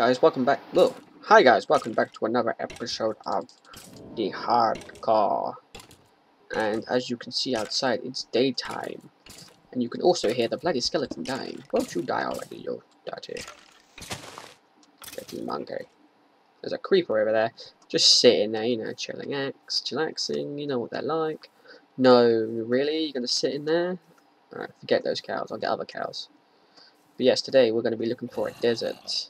guys, welcome back. Whoa. Hi guys, welcome back to another episode of the Hardcore. And as you can see outside, it's daytime. And you can also hear the bloody skeleton dying. Won't you die already, you dirty, dirty monkey. There's a creeper over there, just sitting there, you know, chilling, X, chillaxing, you know what they're like. No, really? You're gonna sit in there? Alright, forget those cows, I'll get other cows. But yes, today we're gonna be looking for a desert.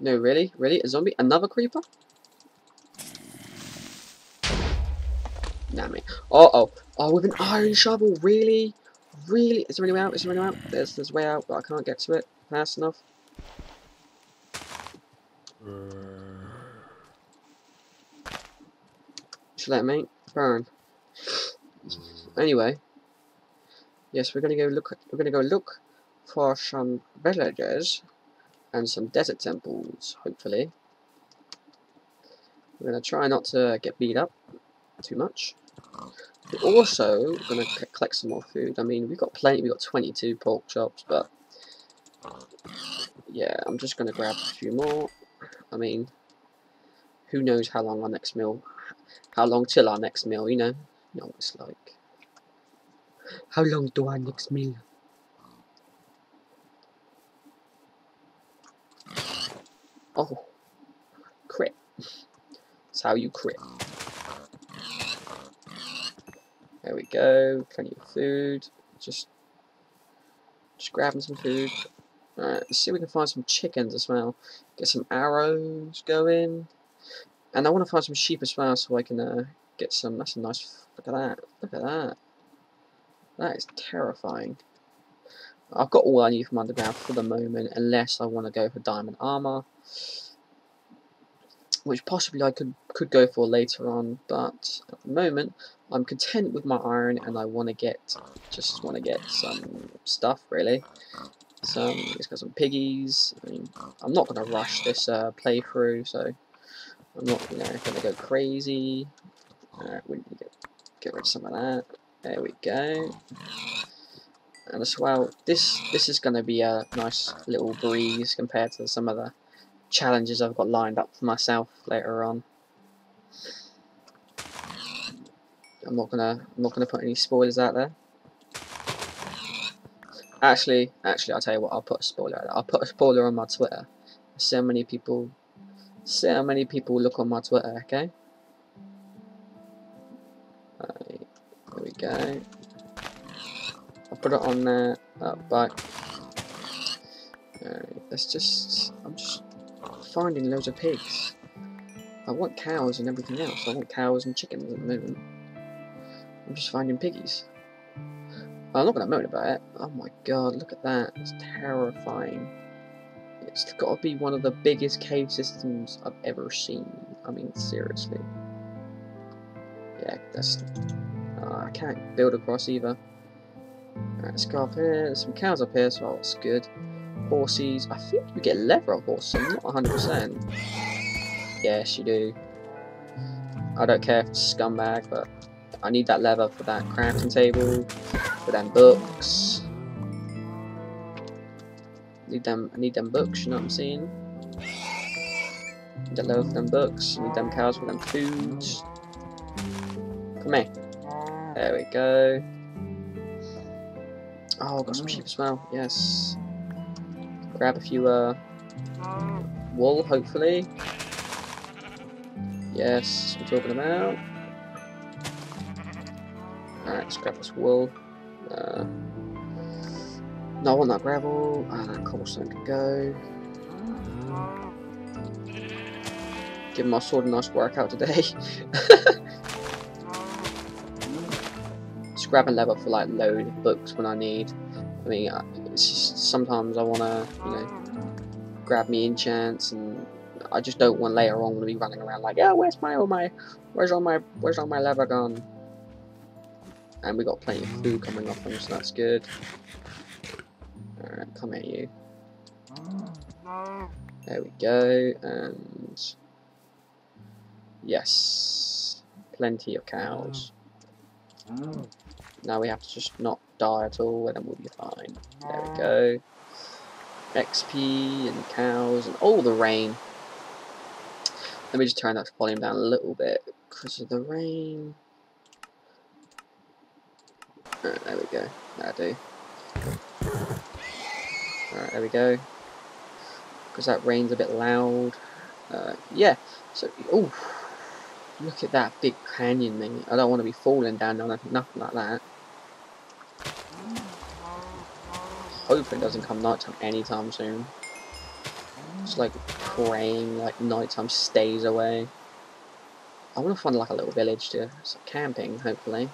No, really? Really? A zombie? Another creeper? Nah, me. Uh oh. Oh, with an iron shovel? Really? Really? Is there any way out? Is there any way out? There's, there's way out, but I can't get to it fast enough. Should let mate burn. Anyway, yes, we're gonna go look. We're gonna go look for some villagers and some desert temples, hopefully. We're going to try not to get beat up too much. We're also going to collect some more food. I mean, we've got plenty. We've got 22 pork chops, but yeah, I'm just going to grab a few more. I mean, who knows how long our next meal, how long till our next meal, you know? You know what it's like. How long do our next meal? Oh, crit. That's how you crit. There we go. Plenty of food. Just, just grabbing some food. Alright, let's see if we can find some chickens as well. Get some arrows going. And I want to find some sheep as well so I can uh, get some. That's a nice. Look at that. Look at that. That is terrifying. I've got all I need from underground for the moment, unless I want to go for diamond armor, which possibly I could could go for later on. But at the moment, I'm content with my iron, and I want to get just want to get some stuff really. Some it's got some piggies. I mean, I'm not going to rush this uh, playthrough, so I'm not you know going to go crazy. Alright, we need to get get rid of some of that. There we go and as well this this is going to be a nice little breeze compared to some of the challenges I've got lined up for myself later on. I'm not gonna I'm not gonna put any spoilers out there. Actually actually I'll tell you what I'll put a spoiler out there. I'll put a spoiler on my Twitter. So many people so many people look on my Twitter okay? Right, there we go put it on there, uh, back. Alright, let's just, I'm just finding loads of pigs. I want cows and everything else. I want cows and chickens at the moment. I'm just finding piggies. I'm not going to moan about it. Oh my god, look at that. It's terrifying. It's got to be one of the biggest cave systems I've ever seen. I mean, seriously. Yeah, that's... Uh, I can't build across either. Let's go up here. There's some cows up here, so that's good. Horses. I think you get leather on horses. I'm not 100%. Yes, you do. I don't care if it's scumbag, but I need that leather for that crafting table, for them books. Need them. I need them books. You know what I'm saying? Need that leather for them books. Need them cows for them foods. Come here. There we go. Oh, got some sheep as well. Yes. Grab a few uh, wool, hopefully. Yes, we're talking about. Alright, let's grab this wool. Uh, no, I want that gravel. Ah, that cobblestone can go. Give my sword a nice workout today. grabbing leather for like load of books when I need. I mean, uh, sometimes I want to, you know, grab me enchants, and I just don't want later on to be running around like, yeah, where's my all my, where's all my, where's all my leather gone? And we got plenty of food coming up, them so that's good. Alright, come at you. There we go, and yes, plenty of cows. Now we have to just not die at all and then we'll be fine. There we go. XP and cows and all the rain. Let me just turn that volume down a little bit because of the rain. Right, there we go. That'll do. Alright, there we go. Because that rain's a bit loud. Uh, yeah, so, oh, look at that big canyon thing. I don't want to be falling down on nothing like that. Hoping it doesn't come nighttime anytime soon. Just like praying like nighttime stays away. I want to find like a little village to start camping, hopefully.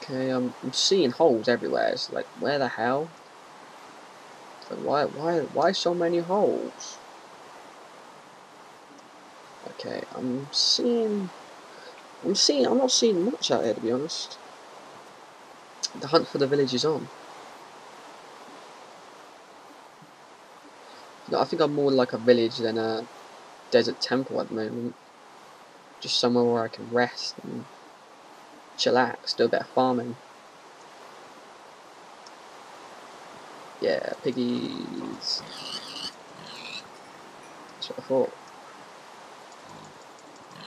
Okay, I'm, I'm seeing holes everywhere. It's like, where the hell? Why, why, why so many holes? Okay, I'm seeing, I'm seeing, I'm not seeing much out here to be honest. The hunt for the village is on. I think I'm more like a village than a desert temple at the moment. Just somewhere where I can rest and chillax, do a bit of farming. Yeah, piggies. That's what I thought.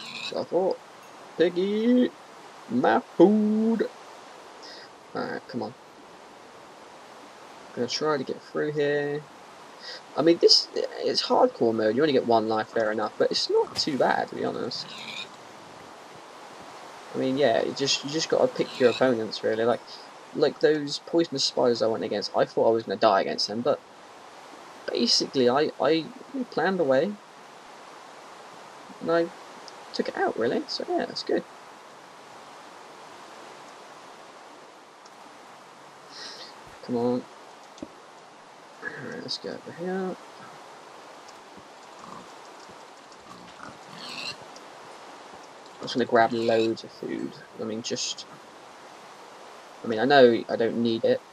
That's what I thought. Piggy! My food! Alright, come on. I'm gonna try to get through here. I mean, this it's hardcore mode. You only get one life, fair enough, but it's not too bad to be honest. I mean, yeah, you just you just got to pick your opponents really. Like, like those poisonous spiders I went against. I thought I was gonna die against them, but basically, I I planned a way, and I took it out really. So yeah, that's good. Come on. Let's go over here. I'm just going to grab loads of food. I mean, just... I mean, I know I don't need it,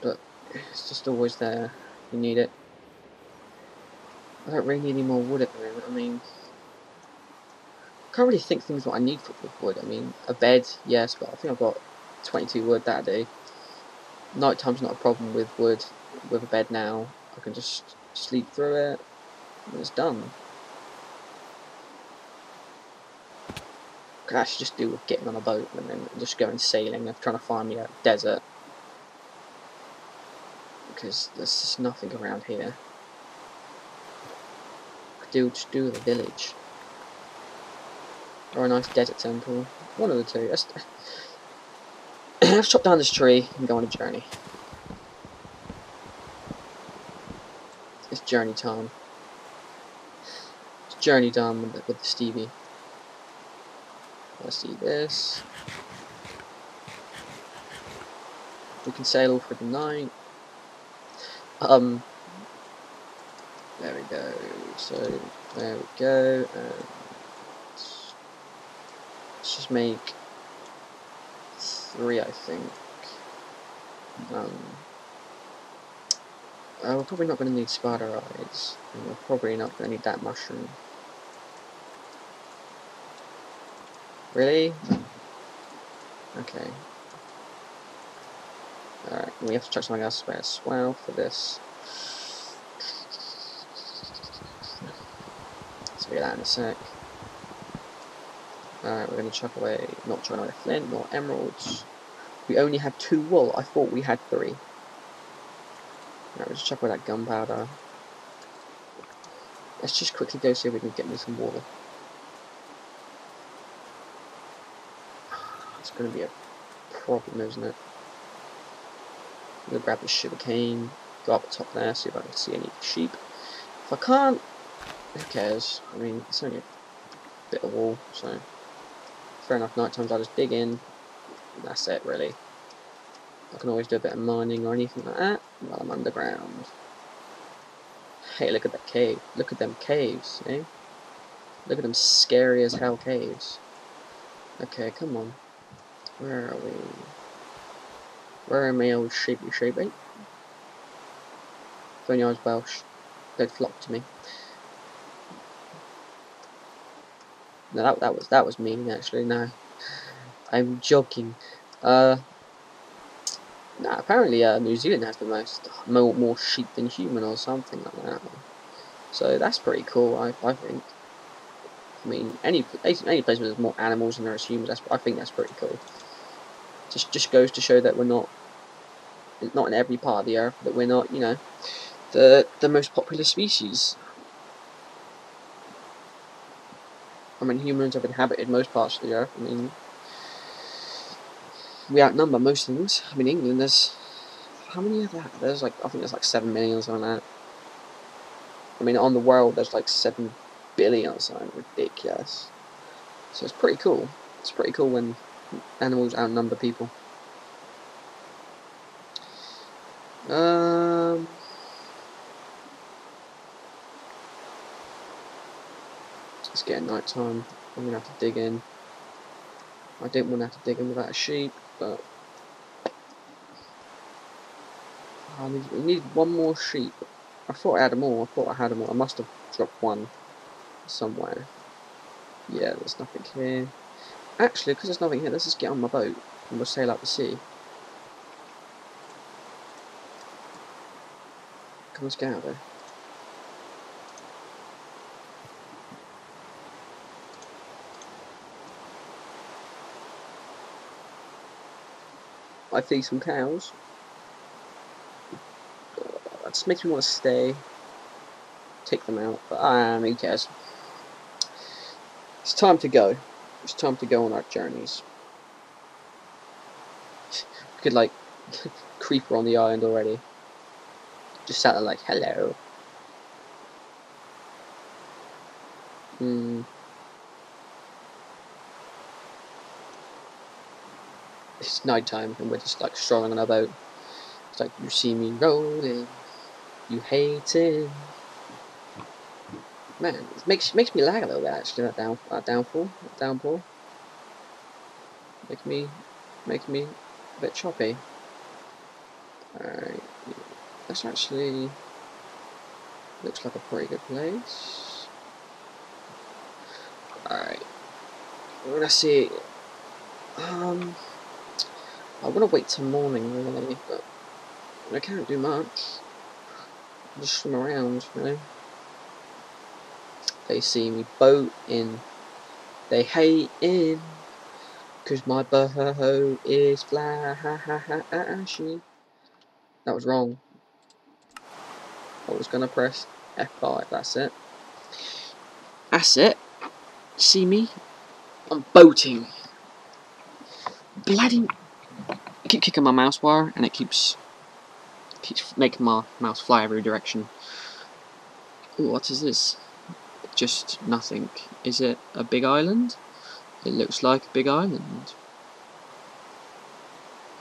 but it's just always there. You need it. I don't really need any more wood at the moment. I mean, I can't really think things what I need for wood. I mean, a bed, yes, but I think I've got 22 wood that day. Night time's not a problem with wood with a bed now. I can just sleep through it, and it's done. Could actually just do with getting on a boat and then just going sailing and trying to find me a desert. Because there's just nothing around here. Could do just do with a village. Or a nice desert temple. One of the two. Let's chop down this tree and go on a journey. Journey time. It's journey time with with Stevie. Let's see this. We can sail for the night. Um. There we go. So there we go. And let's just make three, I think. Um. Uh, we're probably not going to need spider eyes, and we're probably not going to need that mushroom. Really? Okay. Alright, we have to check something else away as well for this. Let's do that in a sec. Alright, we're going to chuck away, not chuck away flint, nor emeralds. We only have two wool, I thought we had three. Right, let's check away that gunpowder. Let's just quickly go see if we can get me some water. It's going to be a problem, isn't it? I'm to grab the sugar cane, go up the top there, see if I can see any sheep. If I can't, who cares? I mean, it's only a bit of wall, so fair enough. Night times I'll just dig in, that's it, really. I can always do a bit of mining or anything like that while I'm underground. Hey, look at that cave. Look at them caves, eh? Look at them scary as hell caves. Okay, come on. Where are we? Where are my old sheepy sheepy? If I was Welsh, they'd flock to me. No, that that was that was mean actually. No, I'm joking. Uh, Nah, apparently uh, New Zealand has the most more, more sheep than human or something like that. So that's pretty cool, I, I think. I mean, any any place where there's more animals than there is humans, that's, I think that's pretty cool. Just just goes to show that we're not not in every part of the earth, that we're not, you know, the the most popular species. I mean, humans have inhabited most parts of the earth. I mean, we outnumber most things. I mean, England, there's how many of that? There's like I think there's like seven million or something like that. I mean, on the world, there's like seven billion or something ridiculous. So it's pretty cool. It's pretty cool when animals outnumber people. Um. It's getting night time. I'm gonna have to dig in. I didn't want to have to dig in without a sheep, but I need, I need one more sheep. I thought I had them all. I thought I had them all. I must have dropped one somewhere. Yeah, there's nothing here. Actually, because there's nothing here, let's just get on my boat and we'll sail out to sea. Come, let's get out of there. I feed some cows. That just makes me want to stay. Take them out, but um, who cares? It's time to go. It's time to go on our journeys. We could like creeper on the island already. Just sat there like, hello. Hmm. It's night time and we're just like strolling on our boat. It's like you see me rolling, you hate it. Man, it makes makes me lag a little bit actually. That down that downfall, that downpour, make me make me a bit choppy. Alright, that's actually looks like a pretty good place. Alright, let's see. Um, I want to wait till morning really, but I can't do much. Just swim around, you know. They see me boating. They hating. Cause my boat is flashy. That was wrong. I was gonna press F5, that's it. That's it. See me? I'm boating. Bloody keep kicking my mouse wire and it keeps keeps making my mouse fly every direction. Ooh, what is this? just nothing. Is it a big island? It looks like a big island.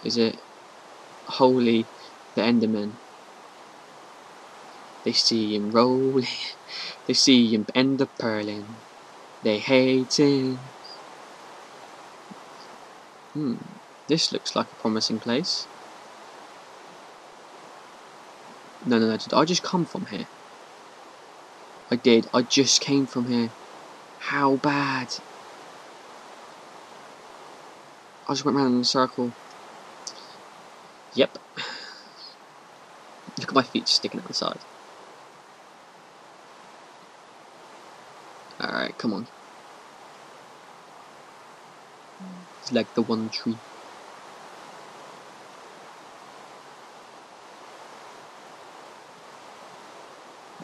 Is it holy the Enderman? They see him rolling, they see him end up purling. they hate him. Hmm, this looks like a promising place. No, no, no, did I just come from here? I did. I just came from here. How bad? I just went around in a circle. Yep. Look at my feet sticking out the side. Alright, come on. It's like the one tree.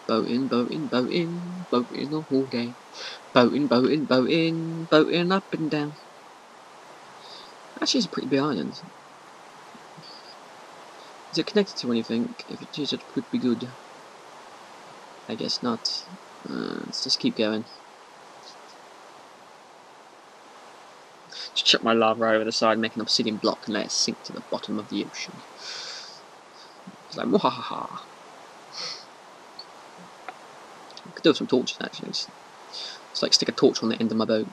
Boating, boating, boating, boating whole day. Boating, boating, boating, boating up and down. Actually, it's a pretty big island. Is it connected to anything? If it is, it could be good. I guess not. Uh, let's just keep going. Just chuck my lava right over the side, make an obsidian block, and let it sink to the bottom of the ocean. It's like, ha. Could do with some torches actually. It's, it's, like stick a torch on the end of my boat.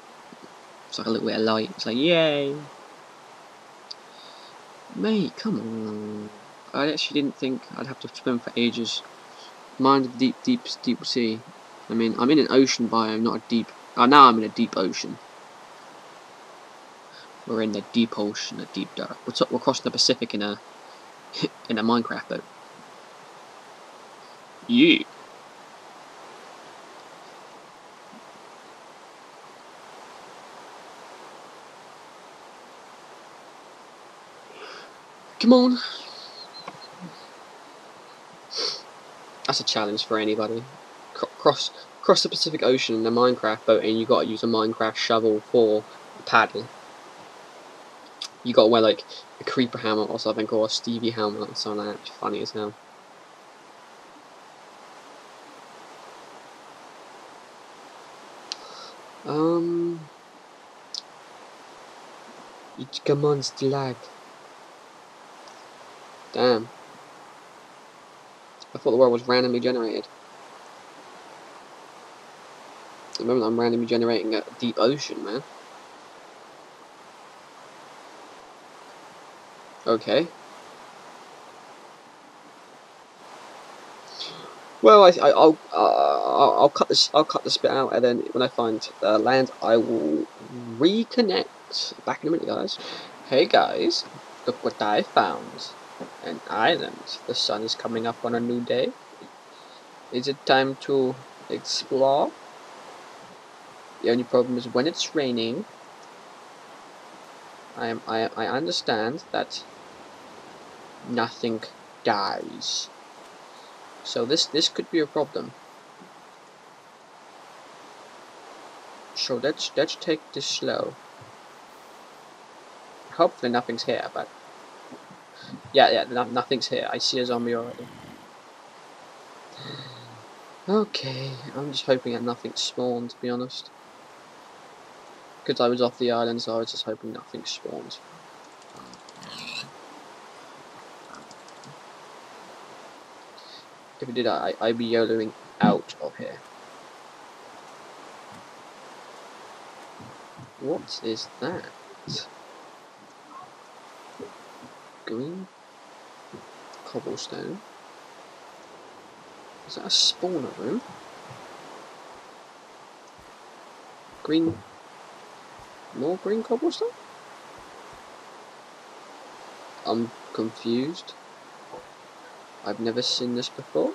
It's like a little bit of light. It's like, yay! Mate, come on. I actually didn't think I'd have to swim for ages. Mind the deep, deep, deep sea. I mean, I'm in an ocean biome, not a deep... Oh, now I'm in a deep ocean. We're in the deep ocean, a deep dark. We're, we're crossing the Pacific in a in a Minecraft boat. Yeah. Come on. That's a challenge for anybody. cross cross the Pacific Ocean in a Minecraft boat and you gotta use a Minecraft shovel for a paddle. You gotta wear like a creeper helmet or something or a Stevie helmet or something like that. funny as hell. Um, come on, lag. Damn. I thought the world was randomly generated. Moment I'm randomly generating a deep ocean, man. Okay. Well, I, I, will uh, I'll cut this. I'll cut this bit out, and then when I find uh, land, I will reconnect. Back in a minute, guys. Hey guys, look what I found. An island. The sun is coming up on a new day. Is it time to explore? The only problem is when it's raining. I am. I. I understand that nothing dies. So this this could be a problem. So let's let's take this slow. Hopefully nothing's here, but yeah, yeah, no, nothing's here. I see a zombie already. Okay, I'm just hoping that nothing spawned, to be honest. Because I was off the island, so I was just hoping nothing spawns. If it did, I, I'd be YOLOing out of here. What is that? Green cobblestone. Is that a spawner room? Green... More green cobblestone? I'm confused. I've never seen this before.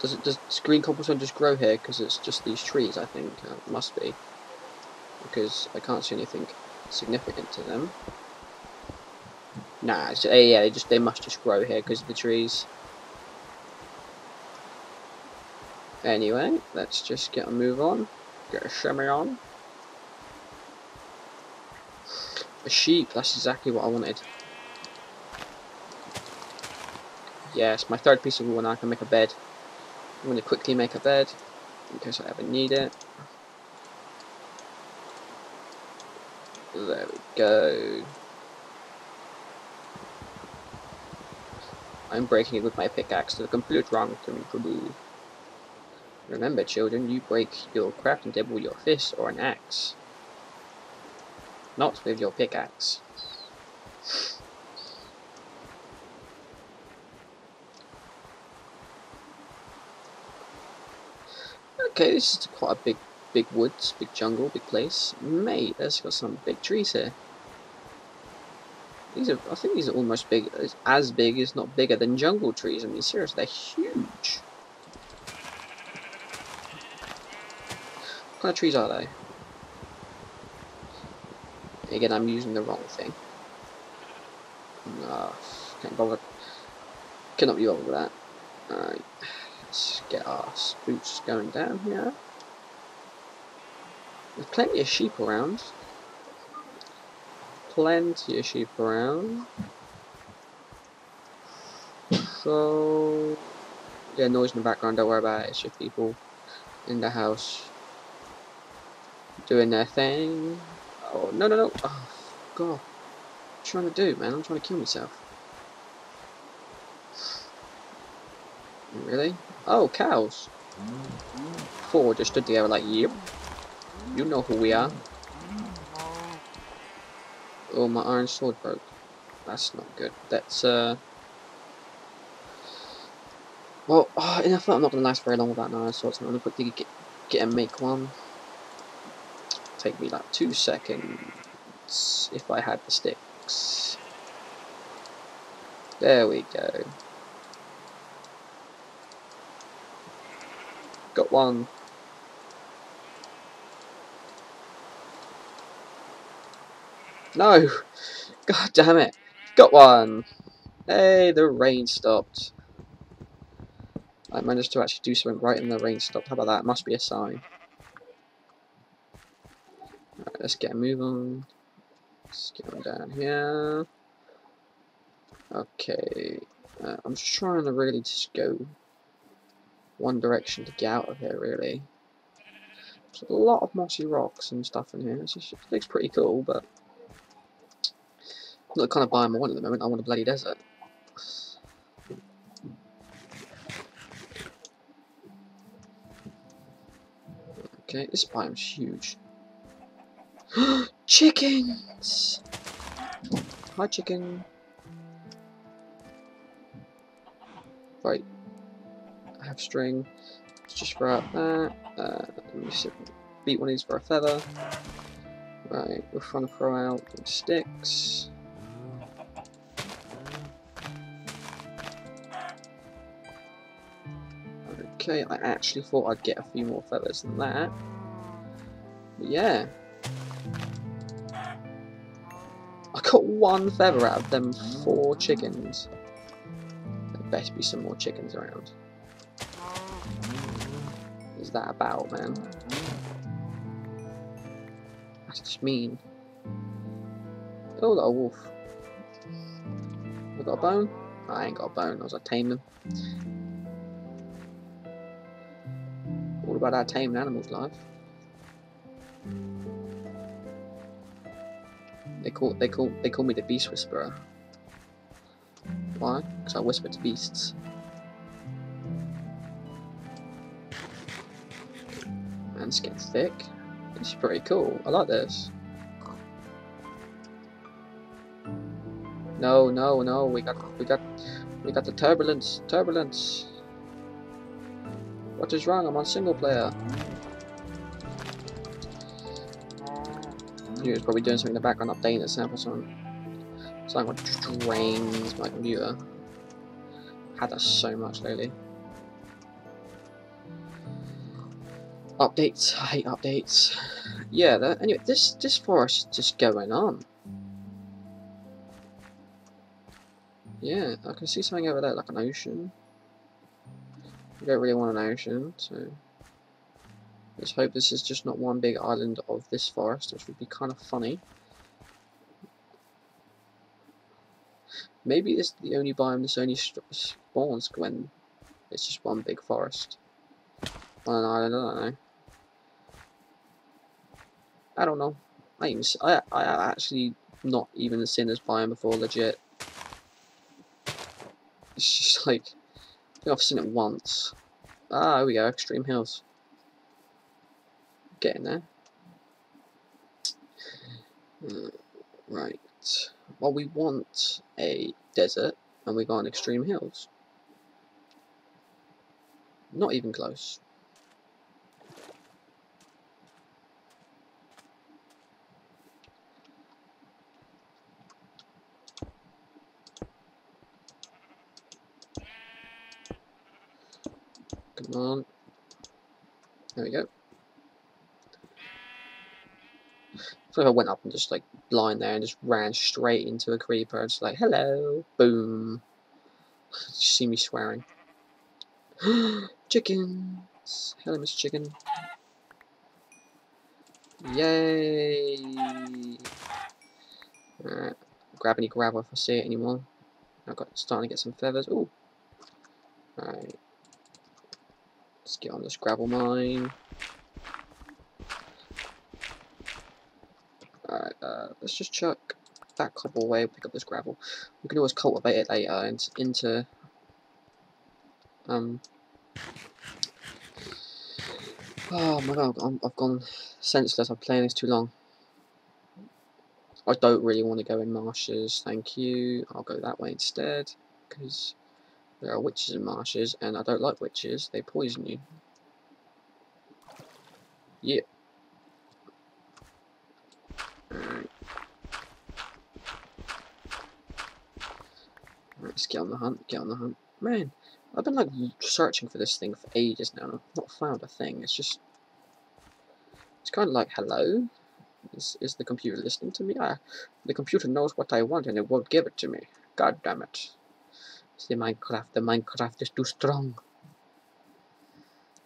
Does it does green cobblestone just grow here because it's just these trees? I think uh, must be because I can't see anything significant to them. Nah, uh, yeah, they just they must just grow here because of the trees. Anyway, let's just get a move on, get a shimmy on. A sheep, that's exactly what I wanted. Yes, my third piece of wood, Now I can make a bed. I'm going to quickly make a bed, in case I ever need it. There we go. I'm breaking it with my pickaxe to the complete wrong thing to do. Remember children, you break your crafting table with your fist or an axe. Not with your pickaxe. Okay, this is quite a big, big woods, big jungle, big place. Mate, there's got some big trees here. These are, I think these are almost big, as big, as not bigger than jungle trees. I mean, seriously, they're huge. What kind of trees are they? Again, I'm using the wrong thing. No, can't bother. Cannot be bothered with that. Alright, let's get our boots going down here. There's plenty of sheep around. Plenty of sheep around. So, yeah, noise in the background, don't worry about it, it's just people in the house doing their thing. Oh, no, no, no. Oh, God. You trying to do, man? I'm trying to kill myself. Really? Oh, cows. Four just stood together like, yep. You know who we are. Oh, my iron sword broke. That's not good. That's, uh... Well, oh, I feel I'm not going to last very long without an iron sword, so I'm going to quickly get, get and make one take me like two seconds. if I had the sticks. There we go. Got one. No! God damn it! Got one! Hey, the rain stopped. I managed to actually do something right and the rain stopped. How about that? Must be a sign. Right, let's get a move on. Let's get down here. Okay. Uh, I'm just trying to really just go one direction to get out of here, really. There's a lot of mossy rocks and stuff in here. It looks pretty cool, but not the kind of biome I want at the moment. I want a bloody desert. Okay, this biome's huge. Chickens! Hi, chicken. Right. I have string. Let's just out that. Uh, let me see. Beat one of these for a feather. Right, we're trying to throw out sticks. Okay, I actually thought I'd get a few more feathers than that. But yeah. I got one feather out of them four chickens. There better be some more chickens around. Is that about, man? That's just mean. Oh, little wolf. I got a bone? I ain't got a bone, I was tame them. About our tame animals' life. They call they call they call me the Beast Whisperer. Why? Because I whisper to beasts. And skin thick. This is pretty cool. I like this. No, no, no. We got we got we got the turbulence. Turbulence. What is wrong? I'm on single player. He was probably doing something in the background, updating the sample something. Something what drains my computer. Had that so much lately. Updates. I hate updates. Yeah. That, anyway, this this forest is just going on. Yeah, I can see something over there, like an ocean. I don't really want an ocean, so let's hope this is just not one big island of this forest, which would be kind of funny. Maybe this is the only biome this only spawns when it's just one big forest on an island. I don't know. I don't know. I even I I actually not even seen this biome before, legit. It's just like think I've seen it once. Ah, here we go, Extreme Hills. Getting there. Uh, right. Well, we want a desert, and we got an Extreme Hills. Not even close. Come on. There we go. So if I went up and just like blind there and just ran straight into a creeper, it's like, hello, boom. Just see me swearing. Chickens! Hello, Miss Chicken. Yay! Alright, grab any gravel if I see it anymore. I've got starting to get some feathers. Ooh. Alright. Let's get on this gravel mine. Alright, uh, let's just chuck that cobble away, pick up this gravel. We can always cultivate it later and into um Oh my god, i have gone senseless. I'm playing this too long. I don't really want to go in marshes, thank you. I'll go that way instead, because there are witches in marshes, and I don't like witches. They poison you. Yeah. Alright. Let's get on the hunt, get on the hunt. Man, I've been like searching for this thing for ages now, and I've not found a thing. It's just... It's kind of like, hello? Is, is the computer listening to me? I, the computer knows what I want and it won't give it to me. God damn it. It's the Minecraft. The Minecraft is too strong.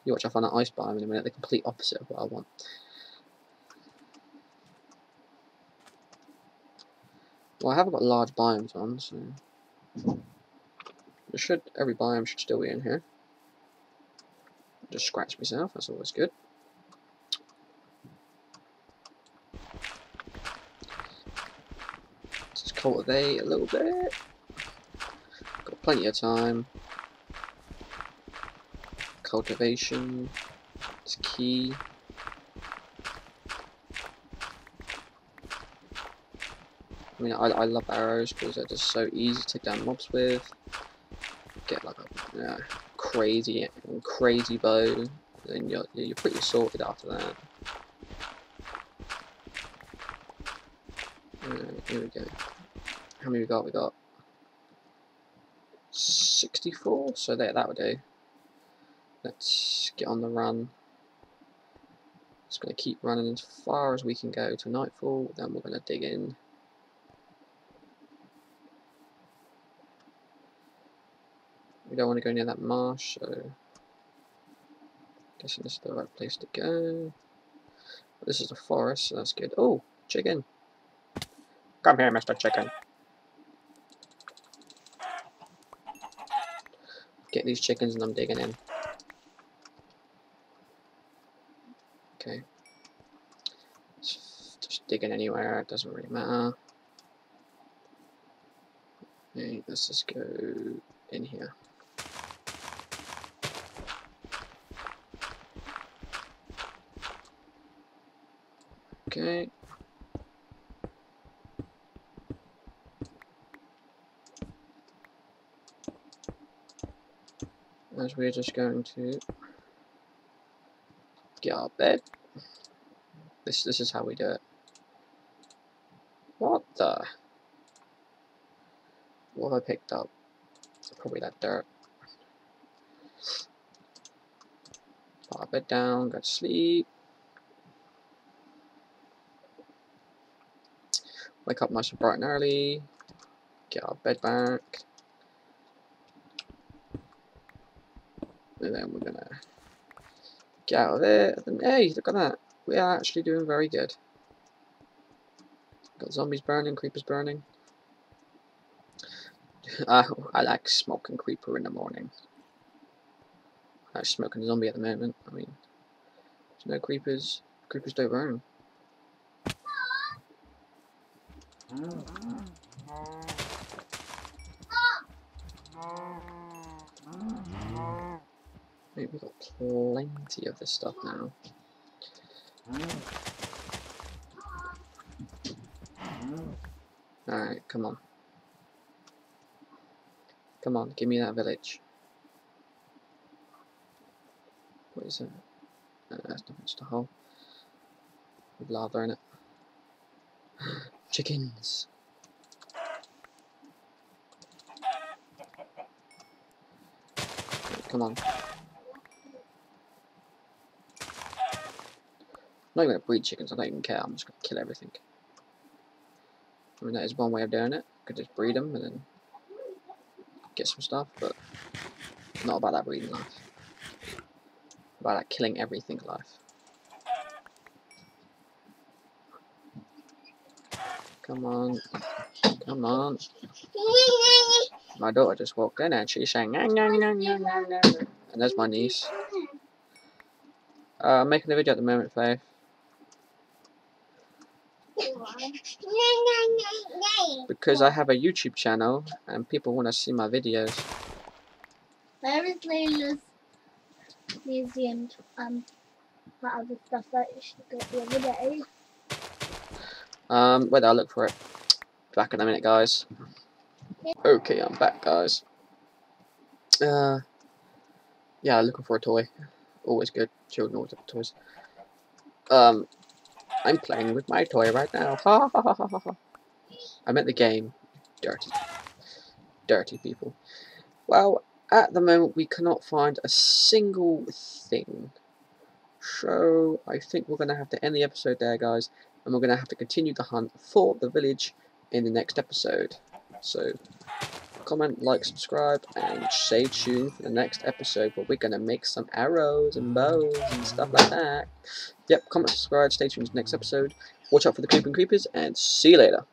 You watch, I find an ice biome in a minute, the complete opposite of what I want. Well, I haven't got large biomes on, so... There should, every biome should still be in here. Just scratch myself, that's always good. Just cultivate a little bit. Plenty of time. Cultivation is key. I mean, I, I love arrows because they're just so easy to take down mobs with. Get like a yeah, crazy, crazy bow, then you're you're pretty sorted after that. Here we go. How many we got? We got 64, so there, that would do. Let's get on the run. Just going to keep running as far as we can go to nightfall, then we're going to dig in. We don't want to go near that marsh, so guessing this is the right place to go. This is the forest, so that's good. Oh, chicken. Come here, Mr. Chicken. These chickens and I'm digging in. Okay. Just digging anywhere, it doesn't really matter. Okay, let's just go in here. Okay. We're just going to get our bed. This this is how we do it. What the? What have I picked up? Probably that dirt. Our bed down, go to sleep. Wake up nice and bright and early. Get our bed back. Then we're gonna get out of there. And hey, look at that. We are actually doing very good. Got zombies burning, creepers burning. Uh, I like smoking creeper in the morning. I'm smoking zombie at the moment. I mean, there's no creepers. Creepers don't burn. Wait, we've got plenty of this stuff now. Alright, come on. Come on, give me that village. What is that? Uh, that's not just a hole. With lava in it. Chickens! Come on. Not even going to breed chickens, I don't even care, I'm just going to kill everything. I mean, that is one way of doing it. I could just breed them and then get some stuff, but not about that breeding life. About that killing everything life. Come on. Come on. My daughter just walked in and she's saying, nah, nah, nah, nah, nah, and there's my niece. Uh, I'm making a video at the moment, Faith. Because I have a YouTube channel and people want to see my videos. Where is Layla's museum? Um, that other stuff that she got the other day. Um, wait, I'll look for it. Back in a minute, guys. Okay, I'm back, guys. Uh, yeah, looking for a toy. Always good. Children always have toys. Um, I'm playing with my toy right now. Ha ha ha ha. I meant the game. Dirty. dirty people. Well, at the moment we cannot find a single thing. So I think we're going to have to end the episode there, guys, and we're going to have to continue the hunt for the village in the next episode. So comment, like, subscribe, and stay tuned for the next episode where we're going to make some arrows and bows and stuff like that. Yep, comment, subscribe, stay tuned for the next episode. Watch out for the creeping creepers, and see you later.